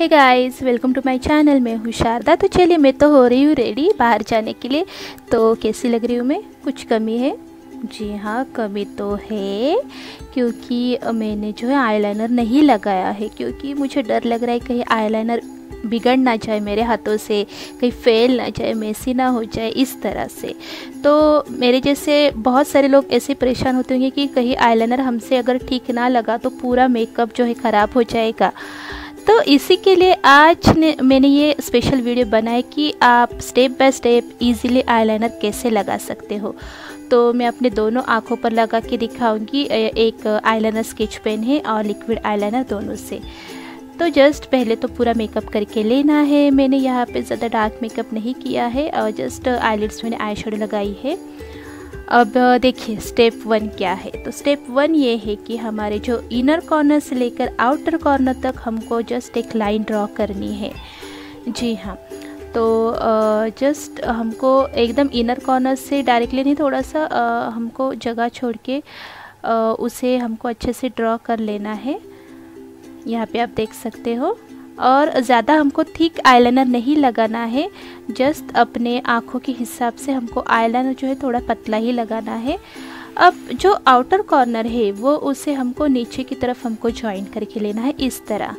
Hey guys welcome to my channel मैं हूँ शारदा। तो चलिए, मैं तो हो रही हूँ रेडी बाहर जाने के लिए। तो कैसी लग रही हूँ मैं? कुछ कमी है? जी हाँ कमी तो है, क्योंकि मैंने जो है आईलाइनर नहीं लगाया है, क्योंकि मुझे डर लग रहा है कहीं आईलाइनर बिगड़ ना जाए मेरे हाथों से, कहीं फेल ना जाए मेसी ना हो जाए, इस तरह से। तो मेरे जैसे बहुत सारे लोग ऐसे परेशान होते होंगे कि कहीं आईलाइनर हमसे अगर ठीक ना लगा तो पूरा मेकअप जो है ख़राब हो जाएगा। तो इसी के लिए आज ने, मैंने ये स्पेशल वीडियो बनाया कि आप step by step easily eyeliner कैसे लगा सकते हो। तो मैं अपने दोनों आँखों पर लगा के दिखाऊँगी एक आईलाइनर स्केच पेन है और लिक्विड आईलाइनर दोनों से। तो जस्ट पहले तो पूरा मेकअप करके लेना है। मैंने यहाँ पे ज़्यादा डार्क मेकअप नहीं किया है और जस्ट आईलिड्स मैंने आई लगाई है। अब देखिए स्टेप वन क्या है? तो स्टेप वन ये है कि हमारे जो इनर कॉर्नर से लेकर आउटर कॉर्नर तक हमको जस्ट एक लाइन ड्रॉ करनी है। जी हाँ। तो जस्ट हमको एकदम इनर कॉर्नर से डायरेक्टली नहीं थोड़ा सा हमको जगह छोड़ के उसे हमको अच्छे से ड्रॉ कर लेना है। यहाँ पे आप देख सकते हो। और ज़्यादा हमको थिक आईलाइनर नहीं लगाना है। जस्ट अपने आँखों के हिसाब से हमको आईलाइनर जो है थोड़ा पतला ही लगाना है। अब जो आउटर कॉर्नर है, वो उसे हमको नीचे की तरफ़ हमको ज्वाइन करके लेना है इस तरह।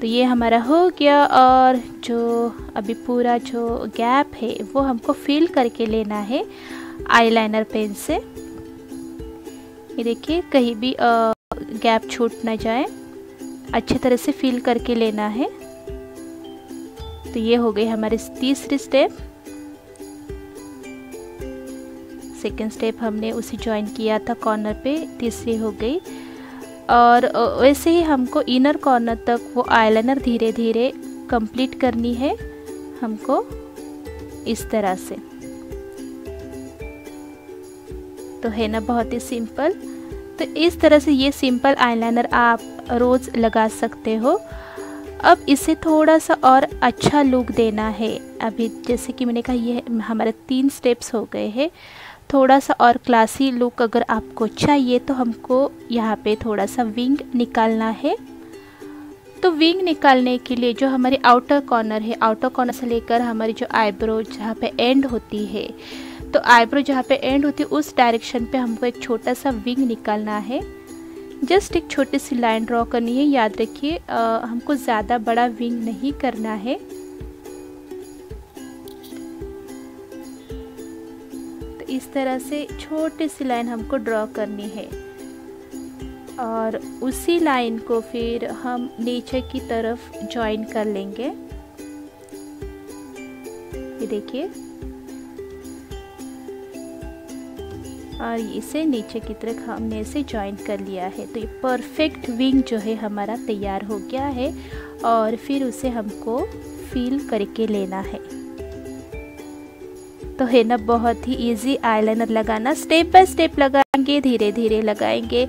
तो ये हमारा हो गया और जो अभी पूरा जो गैप है, वो हमको फिल करके लेना है आईलाइनर पेन से। ये देखिए, कहीं भी गैप छूट ना जाए। अच्छे तरह से फिल करके लेना है। तो ये हो गई हमारे तीसरी स्टेप सेकेंड स्टेप हमने उसे ज्वाइन किया था कॉर्नर पे, तीसरी हो गई। और वैसे ही हमको इनर कॉर्नर तक वो आईलाइनर धीरे धीरे कंप्लीट करनी है हमको इस तरह से। तो है ना बहुत ही सिंपल तो इस तरह से ये सिंपल आईलाइनर आप रोज़ लगा सकते हो। अब इसे थोड़ा सा और अच्छा लुक देना है। अभी जैसे कि मैंने कहा ये हमारे तीन स्टेप्स हो गए हैं। थोड़ा सा और क्लासी लुक अगर आपको चाहिए तो हमको यहाँ पे थोड़ा सा विंग निकालना है। तो विंग निकालने के लिए जो हमारी आउटर कॉर्नर है आउटर कॉर्नर से लेकर हमारी जो आईब्रो जहाँ पे एंड होती है तो आईब्रो जहाँ पे एंड होती है, उस डायरेक्शन पे हमको एक छोटा सा विंग निकालना है। जस्ट एक छोटी सी लाइन ड्रॉ करनी है, याद रखिए हमको ज़्यादा बड़ा विंग नहीं करना है। तो इस तरह से छोटी सी लाइन हमको ड्रॉ करनी है। और उसी लाइन को फिर हम नीचे की तरफ़ ज्वाइन कर लेंगे। ये देखिए। और इसे नीचे की तरफ़ हमने इसे ज्वाइन कर लिया है। तो ये परफेक्ट विंग जो है हमारा तैयार हो गया है और फिर उसे हमको फील करके लेना है। तो है ना, बहुत ही इजी आईलाइनर लगाना। स्टेप बाय स्टेप लगाएँगे धीरे धीरे लगाएँगे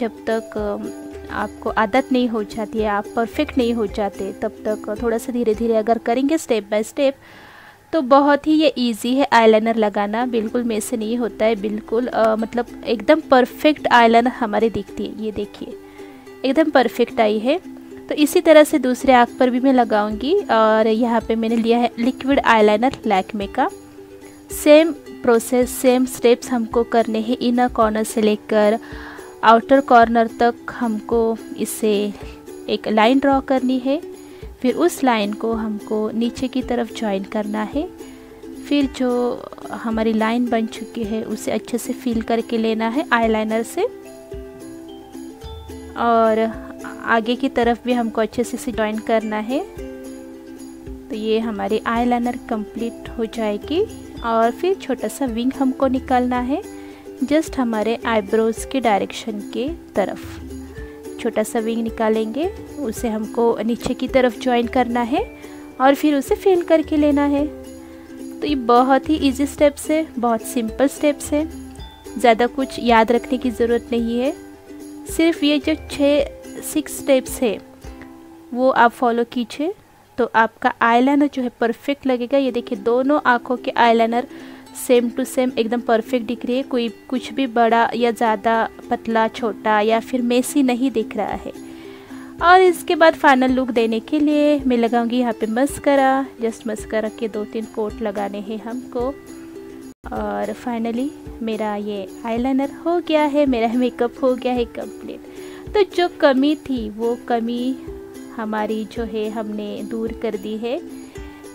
जब तक आपको आदत नहीं हो जाती है, आप परफेक्ट नहीं हो जाते, तब तक थोड़ा सा धीरे धीरे अगर करेंगे स्टेप बाय स्टेप तो बहुत ही ये इजी है आईलाइनर लगाना। बिल्कुल में से नहीं होता है बिल्कुल आ, मतलब एकदम परफेक्ट आईलाइनर हमारे दिखती है। ये देखिए एकदम परफेक्ट आई है। तो इसी तरह से दूसरे आँख पर भी मैं लगाऊँगी और यहाँ पे मैंने लिया है लिक्विड आईलाइनर लैकमे का। सेम प्रोसेस सेम स्टेप्स हमको करने हैं इनर कॉर्नर से लेकर आउटर कॉर्नर तक हमको इसे एक लाइन ड्रॉ करनी है। फिर उस लाइन को हमको नीचे की तरफ़ ज्वाइन करना है। फिर जो हमारी लाइन बन चुकी है, उसे अच्छे से फिल करके लेना है आईलाइनर से। और आगे की तरफ़ भी हमको अच्छे से इसे ज्वाइन करना है। तो ये हमारी आईलाइनर कंप्लीट हो जाएगी। और फिर छोटा सा विंग हमको निकालना है जस्ट हमारे आईब्रोज़ के डायरेक्शन के तरफ़। छोटा सा विंग निकालेंगे, उसे हमको नीचे की तरफ़ ज्वाइन करना है और फिर उसे फिल करके लेना है। तो ये बहुत ही इजी स्टेप्स है, बहुत सिंपल स्टेप्स है। ज़्यादा कुछ याद रखने की ज़रूरत नहीं है। सिर्फ़ ये जो छः सिक्स स्टेप्स है, वो आप फॉलो कीजिए। तो आपका आईलाइनर जो है परफेक्ट लगेगा। ये देखिए, दोनों आँखों के आईलाइनर सेम टू सेम एकदम परफेक्ट दिख रही है। कोई कुछ भी बड़ा या ज़्यादा, पतला, छोटा या फिर मेसी नहीं दिख रहा है। और इसके बाद फाइनल लुक देने के लिए मैं लगाऊँगी यहाँ पे मस्करा जस्ट मस्करा के दो तीन कोट लगाने हैं हमको। और फाइनली मेरा ये आईलाइनर हो गया है, मेरा मेकअप हो गया है कंप्लीट तो जो कमी थी, वो कमी हमारी जो है, हमने दूर कर दी है।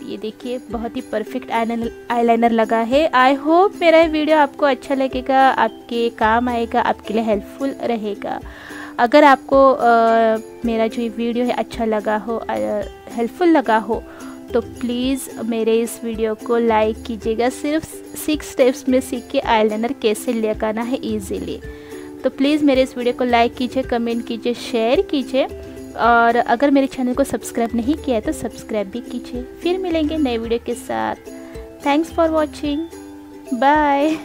ये देखिए बहुत ही परफेक्ट आईलाइनर लगा है। आई होप मेरा ये वीडियो आपको अच्छा लगेगा आपके काम आएगा आपके लिए हेल्पफुल रहेगा। अगर आपको आ, मेरा जो ये वीडियो है अच्छा लगा हो हेल्पफुल लगा हो तो प्लीज़ मेरे इस वीडियो को लाइक कीजिएगा। सिर्फ़ सिक्स स्टेप्स में सीख के आईलाइनर कैसे लगाना है इजीली तो प्लीज़ मेरे इस वीडियो को लाइक कीजिए कमेंट कीजिए शेयर कीजिए। और अगर मेरे चैनल को सब्सक्राइब नहीं किया है तो सब्सक्राइब भी कीजिए। फिर मिलेंगे नए वीडियो के साथ। Thanks for watching bye